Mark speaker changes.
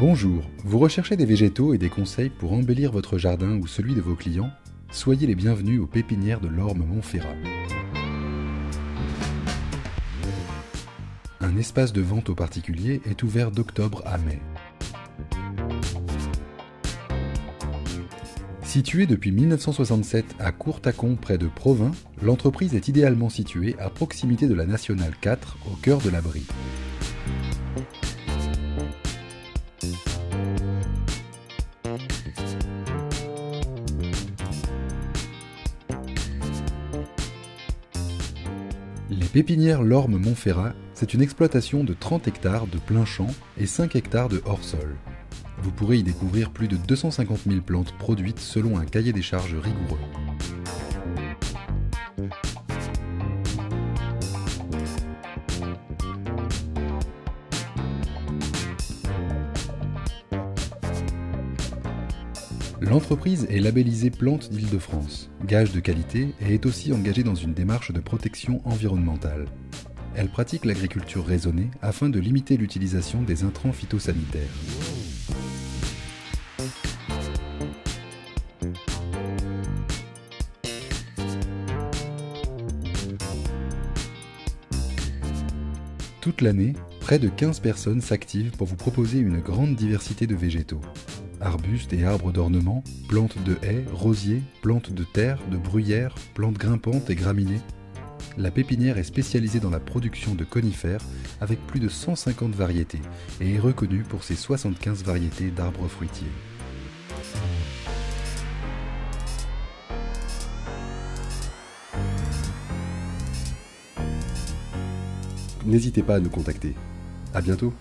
Speaker 1: Bonjour, vous recherchez des végétaux et des conseils pour embellir votre jardin ou celui de vos clients? Soyez les bienvenus aux pépinières de l'Orme Montferrat. Un espace de vente aux particuliers est ouvert d'octobre à mai. Située depuis 1967 à Courtacon près de Provins, l'entreprise est idéalement située à proximité de la Nationale 4 au cœur de la Brie. Les pépinières Lorme Montferrat, c'est une exploitation de 30 hectares de plein champ et 5 hectares de hors-sol. Vous pourrez y découvrir plus de 250 000 plantes produites selon un cahier des charges rigoureux. L'entreprise est labellisée Plante d'Île-de-France, gage de qualité, et est aussi engagée dans une démarche de protection environnementale. Elle pratique l'agriculture raisonnée afin de limiter l'utilisation des intrants phytosanitaires. Toute l'année, près de 15 personnes s'activent pour vous proposer une grande diversité de végétaux. Arbustes et arbres d'ornement, plantes de haies, rosiers, plantes de terre, de bruyères, plantes grimpantes et graminées. La pépinière est spécialisée dans la production de conifères avec plus de 150 variétés et est reconnue pour ses 75 variétés d'arbres fruitiers. N'hésitez pas à nous contacter. À bientôt